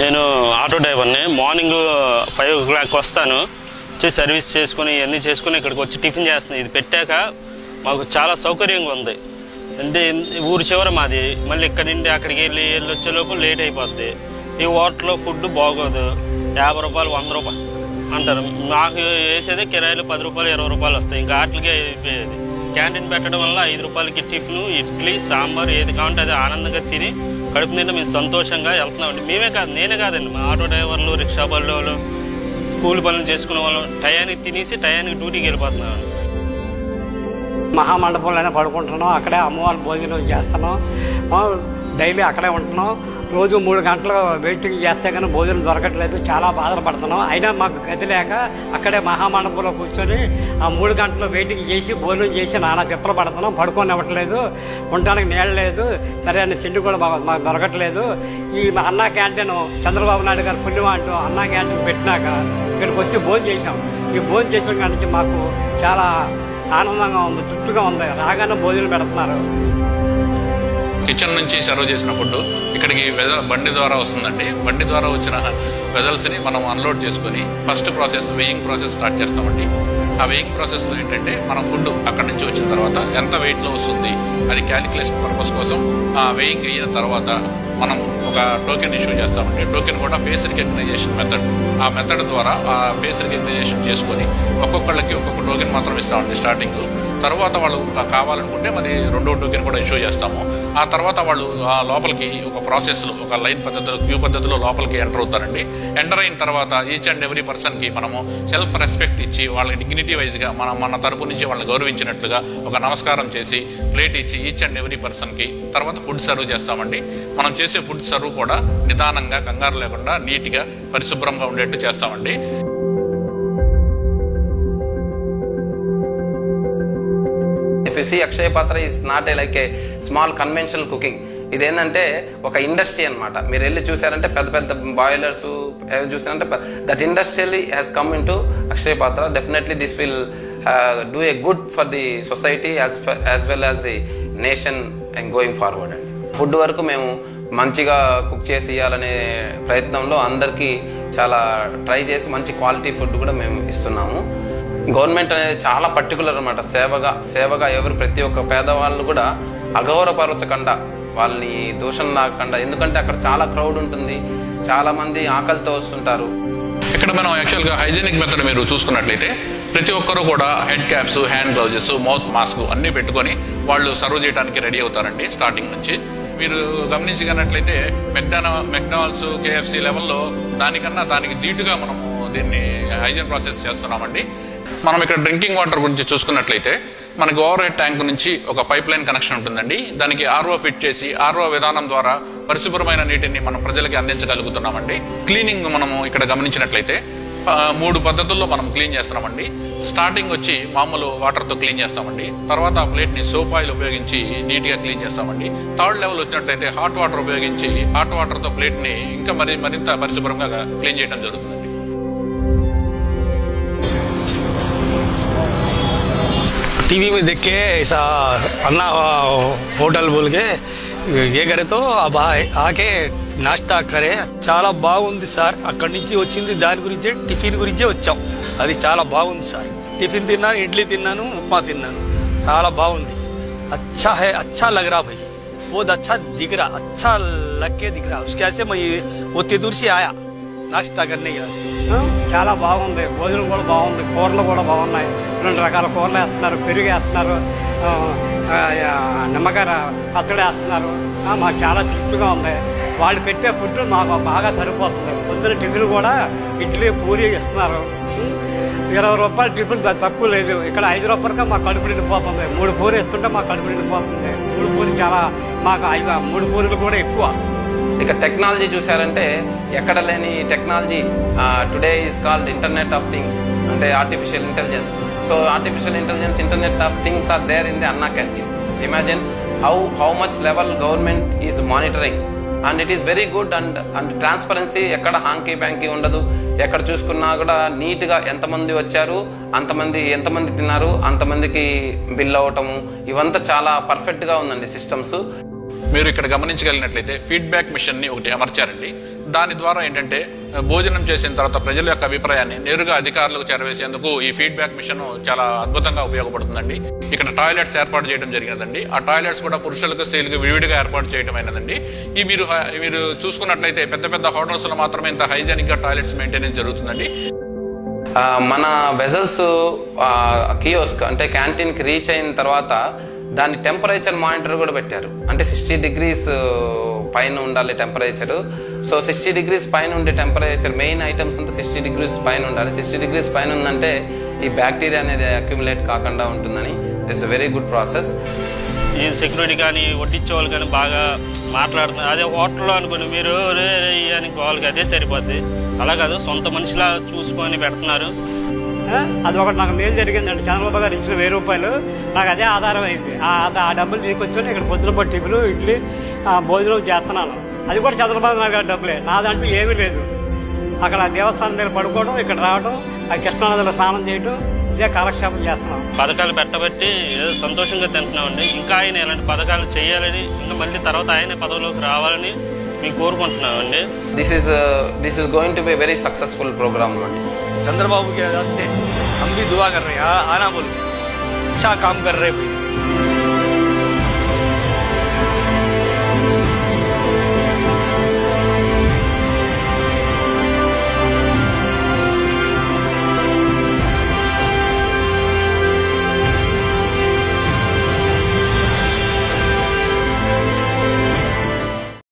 నేను ఆటో డ్రైవర్ని morning five ఓ clock వస్తాను. వచ్చి సర్వీస్ చేసుకుని ఇవన్నీ చేసుకుని ఇక్కడికి వచ్చి టిఫిన్ చేస్తుంది ఇది పెట్టాక మాకు చాలా సౌకర్యంగా ఉంది. అంటే ఊరు చివర మాది. మళ్ళీ ఇక్కడి నుండి అక్కడికి వెళ్ళి వెళ్ళి వచ్చే లోపు లేట్ అయిపోద్ది. ఈ హోటల్లో ఫుడ్ బాగోదు. యాభై రూపాయలు వంద రూపాయలు అంటారు. నాకు వేసేది కిరాయిలు పది రూపాయలు ఇరవై రూపాయలు వస్తాయి. ఇంకా వాటికి అయిపోయేది. క్యాంటీన్ పెట్టడం వల్ల ఐదు రూపాయలకి టిఫిన్ ఇడ్లీ సాంబార్ ఏది కావాలంటే అది ఆనందంగా తిని కడుపు నిండా మేము సంతోషంగా వెళ్తున్నామండి. మేమే కాదు నేనే కాదండి. మా ఆటో డ్రైవర్లు రిక్షా బండ్లు కూలి పనులు చేసుకునే వాళ్ళు. టయానికి తినేసి టయానికి డ్యూటీకి వెళ్ళిపోతున్నాం. మహామండపంలోనే పడుకుంటున్నాం. అక్కడే అమ్మవారి భోజనం చేస్తున్నాం. డైలీ అక్కడే ఉంటున్నాం. రోజు మూడు గంటలు వెయిటింగ్ చేస్తే కానీ భోజనం దొరకట్లేదు. చాలా బాధలు పడుతున్నాం. అయినా మాకు గదిలేక అక్కడే మహామండపంలో కూర్చొని ఆ మూడు గంటలు వెయిటింగ్ చేసి భోజనం చేసి నానా తిప్పలు పడుతున్నాం. పడుకొని ఇవ్వట్లేదు ఉండడానికి నీళ్ళ లేదు. సరైన తిండి కూడా మాకు దొరకట్లేదు. ఈ అన్నా క్యాంటీన్ చంద్రబాబు నాయుడు గారు పుణ్యం అంటూ అన్నా క్యాంటీన్ పెట్టినాక ఇక్కడికి వచ్చి భోజనం చేశాం. ఈ భోజనం చేసిన కాడి నుంచి మాకు చాలా ఆనందంగా ఉంది తృప్తిగా ఉంది. రాగానే భోజనం పెడుతున్నారు. కిచెన్ నుంచి సర్వ్ చేసిన ఫుడ్ ఇక్కడికి వెదర్ బండి ద్వారా వస్తుందండి. బండి ద్వారా వచ్చిన వెజల్స్ని మనం అన్లోడ్ చేసుకొని first process weighing process start చేస్తామండి. ఆ వెయింగ్ ప్రాసెస్లో ఏంటంటే మనం ఫుడ్ అక్కడి నుంచి వచ్చిన తర్వాత ఎంత వెయిట్లో వస్తుంది అది క్యాలిక్యులేషన్ పర్పస్ కోసం ఆ వెయింగ్ అయిన తర్వాత మనం ఒక టోకెన్ ఇష్యూ చేస్తామండి. టోకెన్ కూడా ఫేస్ రికగ్నైజేషన్ మెథడ్ ఆ మెథడ్ ద్వారా ఆ ఫేస్ రికగ్నైజేషన్ చేసుకొని ఒక్కొక్కళ్ళకి ఒక్కొక్క టోకెన్ మాత్రం ఇస్తామండి స్టార్టింగ్ తర్వాత వాళ్ళు కావాలనుకుంటే మరి రెండో టోకెన్ కూడా ఇష్యూ చేస్తాము. ఆ తర్వాత వాళ్ళు ఆ లోపలికి ఒక ప్రాసెస్లో ఒక లైన్ పద్ధతిలో క్యూ పద్ధతిలో లోపలికి ఎంటర్ అవుతారండి. ఎంటర్ అయిన తర్వాత ఈచ్ అండ్ ఎవ్రీ పర్సన్కి మనము సెల్ఫ్ రెస్పెక్ట్ ఇచ్చి వాళ్ళకి డిగ్నిటీ వైజ్గా మన మన తరపు నుంచి వాళ్ళని గౌరవించినట్లుగా ఒక నమస్కారం చేసి ప్లేట్ ఇచ్చి ఈచ్ అండ్ ఎవ్రీ పర్సన్కి తర్వాత ఫుడ్ సర్వ్ చేస్తామండి మనం చేసే ఫుడ్ సర్వ్ కూడా నిదానంగా కంగారు లేకుండా నీట్గా పరిశుభ్రంగా ఉండేట్టు చేస్తామండి If you see is Patra is not a, like a small conventional cooking. ఇదేంటంటే ఒక ఇండస్ట్రీ అనమాట మీరు వెళ్ళి చూసారంటే పెద్ద పెద్ద బాయిలర్స్ చూసారంటే that industrially has come in to Akshay Patra definitely this will do a good for the society as as well as the nation and going forward అండి ఫుడ్ వరకు మేము మంచిగా కుక్ చేసి ఇవ్వాలనే ప్రయత్నంలో అందరికీ చాలా ట్రై చేసి మంచి క్వాలిటీ ఫుడ్ కూడా మేము ఇస్తున్నాము. గవర్నమెంట్ అనేది చాలా పర్టికులర్ అనమాట సేవగా సేవగా ఎవరు ప్రతి ఒక్క పేదవాళ్ళు కూడా అగౌరవపరచకుండా వాళ్ళని దూషణ లాగకుండా. ఎందుకంటే అక్కడ చాలా క్రౌడ్ ఉంటుంది. చాలా మంది ఆకలితో వస్తుంటారు. ఇక్కడ మనం యాక్చువల్గా హైజీనిక్ మెథడ్ మీరు చూసుకున్నట్లయితే ప్రతి ఒక్కరూ కూడా head caps hand gloves mouth mask అన్నీ పెట్టుకొని వాళ్ళు సర్వ్ చేయడానికి రెడీ అవుతారండి స్టార్టింగ్ నుంచి. మీరు గమనించగలిగినట్లయితే మెక్డానా మెక్డానల్స్ కేఎఫ్సి లెవెల్లో దానికన్నా దానికి ధీటుగా మనము దీన్ని హైజీన్ ప్రాసెస్ చేస్తున్నామండి. మనం ఇక్కడ డ్రింకింగ్ వాటర్ గురించి చూసుకున్నట్లయితే మనకి ఓవర్ హెడ్ ట్యాంక్ నుంచి ఒక పైప్ లైన్ కనెక్షన్ ఉంటుందండి. దానికి ఆర్ఓ ఫిట్ చేసి ఆర్ఓ విధానం ద్వారా పరిశుభ్రమైన నీటిని మనం ప్రజలకి అందించగలుగుతున్నామండి. క్లీనింగ్ మనము ఇక్కడ గమనించినట్లయితే మూడు పద్ధతుల్లో మనం క్లీన్ చేస్తున్నామండి. స్టార్టింగ్ వచ్చి మామూలు వాటర్తో క్లీన్ చేస్తామండి. తర్వాత ఆ ప్లేట్ని సోప్ ఆయిల్ ఉపయోగించి నీట్గా క్లీన్ చేస్తామండి. థర్డ్ లెవెల్ వచ్చినట్లయితే హాట్ వాటర్ ఉపయోగించి హాట్ వాటర్తో ప్లేట్ని ఇంకా మరి మరింత పరిశుభ్రంగా క్లీన్ చేయడం జరుగుతుంది. टीवी में देख के ऐसा अन्ना होटल बोल के ये करे तो अब आ- ఆకే నాస్టా కరే చాలా బాగుంది సార్ అక్కడి నుంచి వచ్చింది దాని గురించే టిఫిన్ గురించే వచ్చాం అది చాలా బాగుంది సార్ టిఫిన్ తిన్నాను ఇడ్లీ తిన్నాను ఉప్మా తిన్నాను చాలా బాగుంది अच्छा है अच्छा लग रहा भाई बहुत अच्छा दिख रहा अच्छा लग के दिख रहा उसके ऐसे मैं वो तेदूर से आया నాస్తా అన్నీ చాలా బాగుంది. భోజనం కూడా బాగుంది. కూరలు కూడా బాగున్నాయి. రెండు రకాల కూరలు వేస్తున్నారు. పెరుగు వేస్తున్నారు. నిమ్మకాయ పచ్చడి వేస్తున్నారు. మాకు చాలా తృప్తిగా ఉంది. వాళ్ళు పెట్టే ఫుడ్ మాకు బాగా సరిపోతుంది. పొద్దున టిఫిన్ కూడా ఇడ్లీ పూరి ఇస్తున్నారు. ఇరవై రూపాయల టిఫిన్ తక్కువ లేదు. ఇక్కడ ఐదు రూపాయలకి మాకు కడుపు నిండిపోతుంది. మూడు పూరి ఇస్తుంటే మాకు కడుపు నిండిపోతుంది. మూడు పూరి చాలా మాకు ఐదు మూడు పూరిలు కూడా ఎక్కువ. ఇక టెక్నాలజీ చూసారంటే ఎక్కడ లేని technology today is called internet of things అంటే artificial intelligence so artificial intelligence internet of things are there in the Anna canteen imagine how how much level government is monitoring and it is very good and and transparency ఎక్కడ hanky బ్యాంకీ ఉండదు. ఎక్కడ చూసుకున్నా కూడా నీట్గా ఎంతమంది వచ్చారు అంతమంది ఎంతమంది తిన్నారు అంతమందికి బిల్ అవ్వటము ఇవంతా చాలా పర్ఫెక్ట్గా ఉందండి సిస్టమ్స్ మీరు ఇక్కడ గమనించగలిగినట్లయితే ఫీడ్బ్యాక్ మిషన్ని ఒకటి అమర్చారండి. దాని ద్వారా ఏంటంటే భోజనం చేసిన తర్వాత ప్రజల యొక్క అభిప్రాయాన్ని నేరుగా అధికారులకు చేరవేసేందుకు ఈ ఫీడ్బ్యాక్ మిషన్ చాలా అద్భుతంగా ఉపయోగపడుతుందండి. ఇక్కడ టాయిలెట్స్ ఏర్పాటు చేయడం జరిగినదండి. ఆ టాయిలెట్స్ కూడా పురుషులకు స్త్రీలకు విడివిడిగా ఏర్పాటు చేయడం అయినదండి. ఈ మీరు మీరు చూసుకున్నట్లయితే పెద్ద పెద్ద హోటల్స్లో మాత్రమే ఇంత హైజెనిక్గా టాయిలెట్స్ మెయింటెనెన్స్ జరుగుతుందండి. మన వెజల్స్ కియోస్క్ అంటే క్యాంటీన్కి రీచ్ అయిన తర్వాత దాని టెంపరేచర్ మానిటర్ కూడా పెట్టారు. అంటే సిక్స్టీ డిగ్రీస్ పైన ఉండాలి టెంపరేచర్. సో సిక్స్టీ డిగ్రీస్ పైన ఉండే టెంపరేచర్ మెయిన్ ఐటమ్స్ అంతా సిక్స్టీ డిగ్రీస్ పైన ఉండాలి. సిక్స్టీ డిగ్రీస్ పైన ఉందంటే ఈ బ్యాక్టీరియా అనేది అక్యుములేట్ కాకుండా ఉంటుందని ఇట్స్ వెరీ గుడ్ ప్రాసెస్ ఈ సెక్యూరిటీ కానీ వడ్డించే వాళ్ళు కానీ బాగా మాట్లాడుతున్నారు. అదే హోటల్లో అనుకుని మీరు రే రే అని వాళ్ళకి అదే సరిపోద్ది. అలా కాదు సొంత మనిషిలా చూసుకొని పెడుతున్నారు. అది ఒకటి నాకు మేలు జరిగిందండి. చంద్రబాబు గారు ఇచ్చిన వెయ్యి రూపాయలు. నాకు అదే ఆధారం అయింది ఆ డబ్బులు తీసుకొచ్చుకొని ఇక్కడ పొద్దున పట్టు టిఫిన్ ఇడ్లీ ఆ, భోజనం చేస్తున్నాను. అది కూడా చంద్రబాబు నాయుడు గారి డబ్బులే. నాదంటూ ఏమీ లేదు. అక్కడ దేవస్థానం దగ్గర పడుకోవడం ఇక్కడ రావడం ఆ కృష్ణానదిలో స్నానం చేయడం ఇదే కాలక్షేపం చేస్తున్నాం. పథకాలు పెట్టబట్టి ఏదో సంతోషంగా తింటున్నామండి. ఇంకా ఆయన ఇలాంటి పథకాలు చేయాలని ఇంకా మళ్ళీ తర్వాత ఆయన పదవిలోకి రావాలని మేము కోరుకుంటున్నామండి this is this is going to be very successful programme అండి चंद्रबाबू के रास्ते हम भी दुआ कर रहे हैं आ- आना बोलो अच्छा काम कर रहे हैं भाई